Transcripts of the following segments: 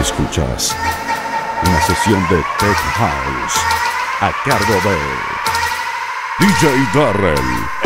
Escuchas una sesión de Tech House a cargo de DJ Darrell.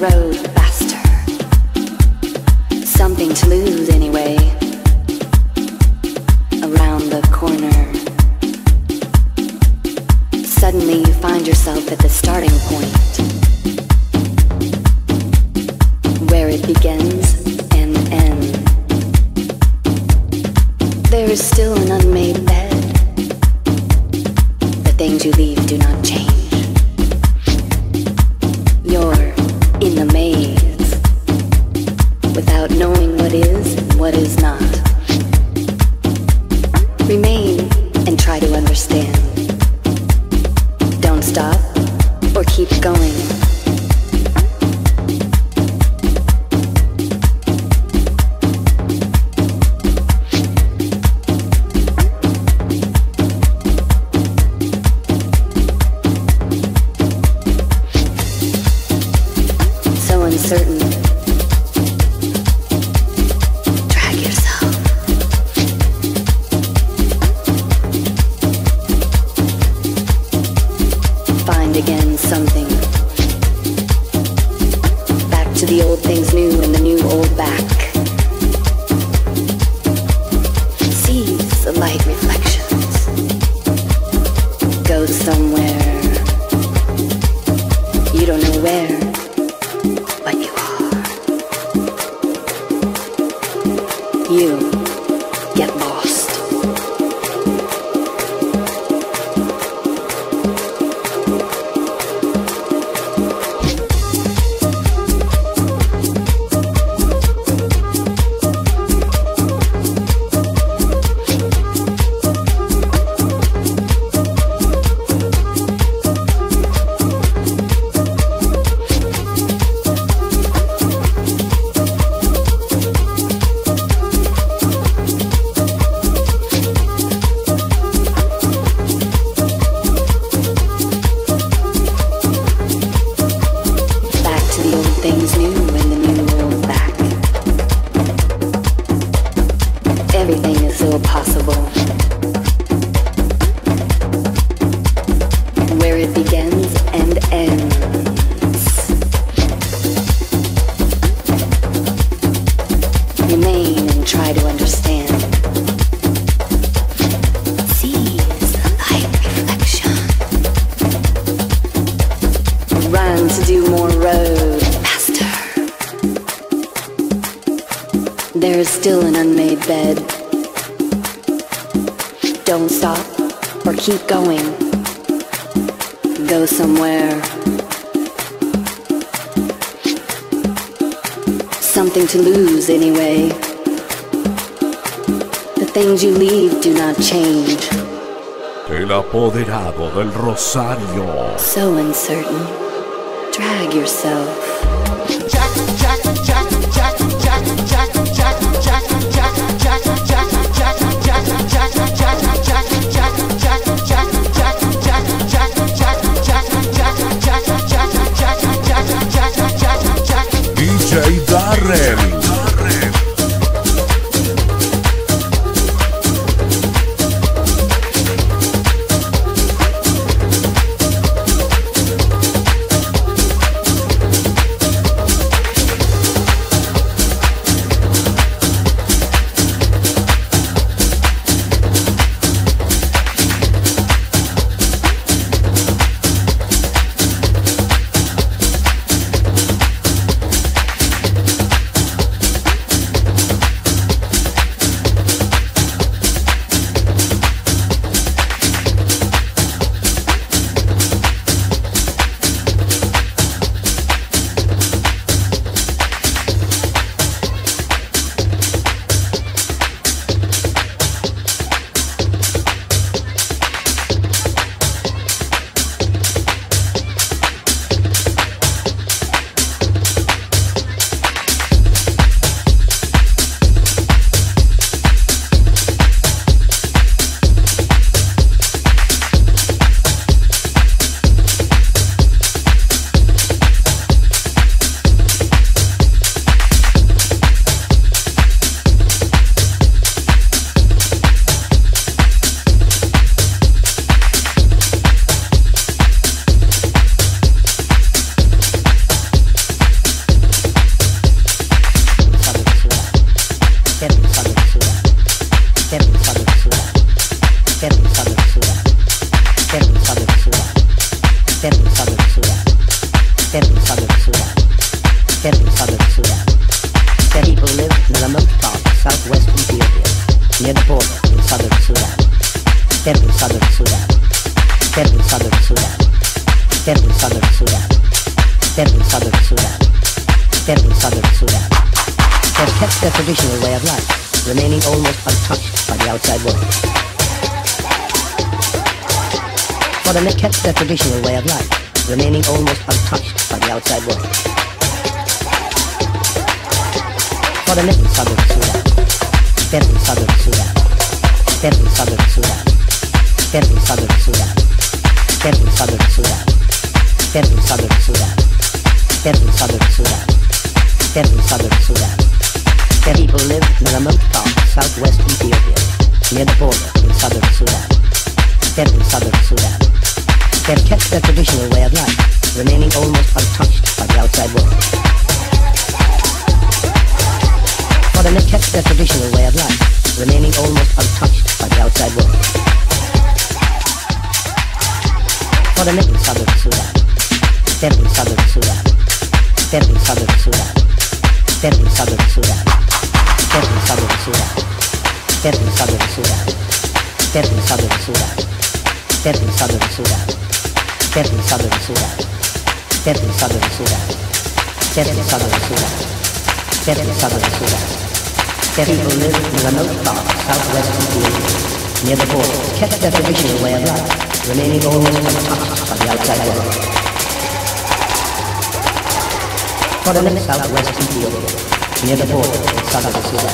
road faster. Something to lose Keep going. There is still an unmade bed. Don't stop or keep going. Go somewhere. Something to lose anyway. The things you leave do not change. El apoderado del Rosario. So uncertain. Drag yourself. piedbola, pulsa dulzura, ten pulsa dulzura, ten pulsa dulzura, ten pulsa dulzura, ten pulsa dulzura, ten pulsa dulzura. They've kept their traditional way of life, remaining almost untouched by the outside world. For them, they kept their traditional way of life, remaining almost untouched by the outside world. For them, they pulsa dulzura. Aterrizado en Sudán. Aterrizado en Sudán. Aterrizado en Sudán. Aterrizado en Sudán. Aterrizado en Sudán. Aterrizado en Sudán. Aterrizado en Sudán. The people live in a remote part southwest Ethiopia, near the border with southern Sudan. They've kept their traditional way of life, remaining almost untouched by the outside world. For them, kept their traditional way of life, remaining almost untouched by the outside world. For them, in southern Sudan. They're in southern Sudan. They're in southern Sudan. They're in southern Sudan. They're in southern Sudan. They're in southern Sudan. They're in southern Sudan. They're in southern Sudan. They're in southern Sudan. They're in southern Sudan. They're in southern Sudan. They're in southern Sudan. People live in a remote of southwest Ethiopia, near the border, kept their traditional way of life, remaining almost untouched by the outside world. For the next southwest Ethiopia, near the border in southern Sudan,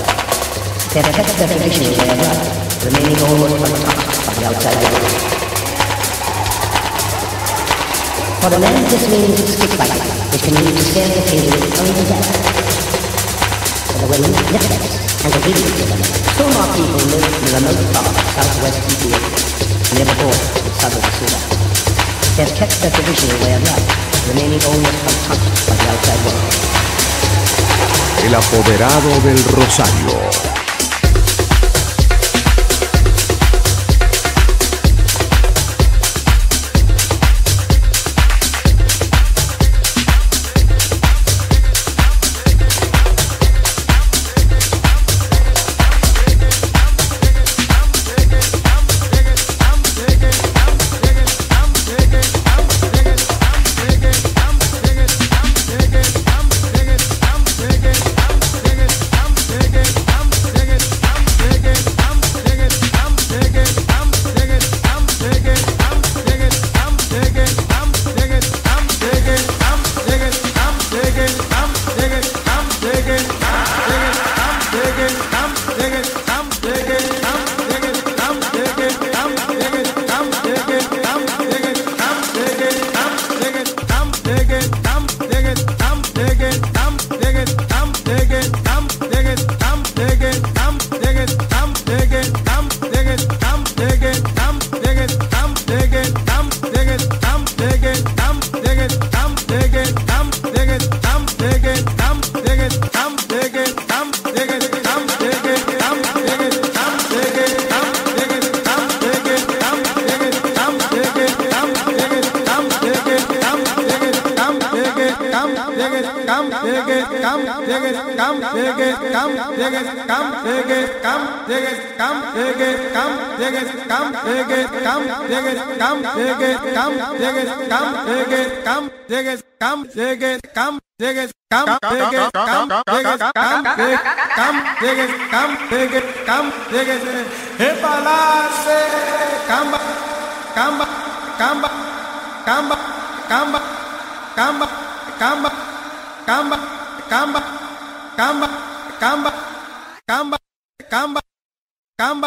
they have kept their traditional way of life, remaining almost untouched by the outside world. For the men, this means stick fighting, which can lead to injury or even death. For the women, nip and to them. Still more people live in the remote of southwest Ethiopia, near the border with southern Sudan. They have kept their traditional way of life, remaining almost untouched by the outside world. El apoderado del Rosario. काम देगे काम देगे काम देगे काम देगे काम देगे काम देगे काम देगे काम देगे काम देगे काम देगे काम देगे काम देगे काम देगे काम देगे काम देगे हे पाला से काम काम काम काम काम काम काम काम काम काम काम काम काम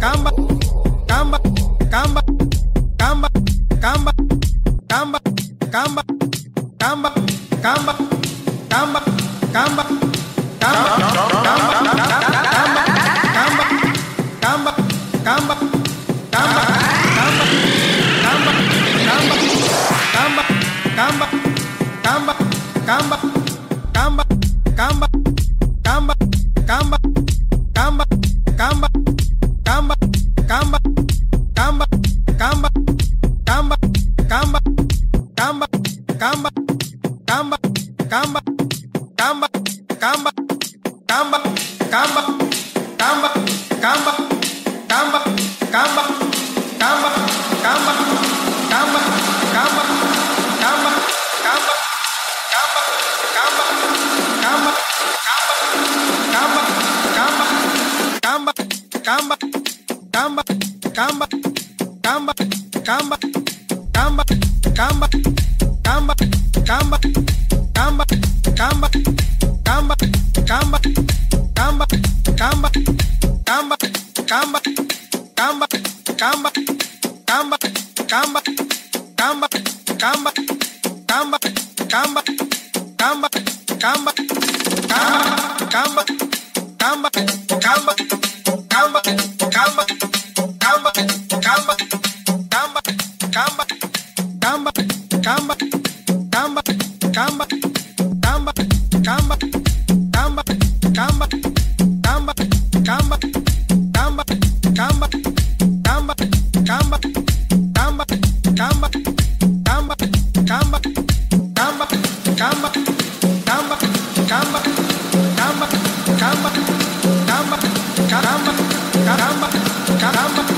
Camba, Camba, Camba, Camba, Camba, Camba, Camba, Camba, Camba, Camba, Camba, Camba, Camba, Camba. Camba. Kamba, kamba, kamba, kamba, kamba, I'm, I'm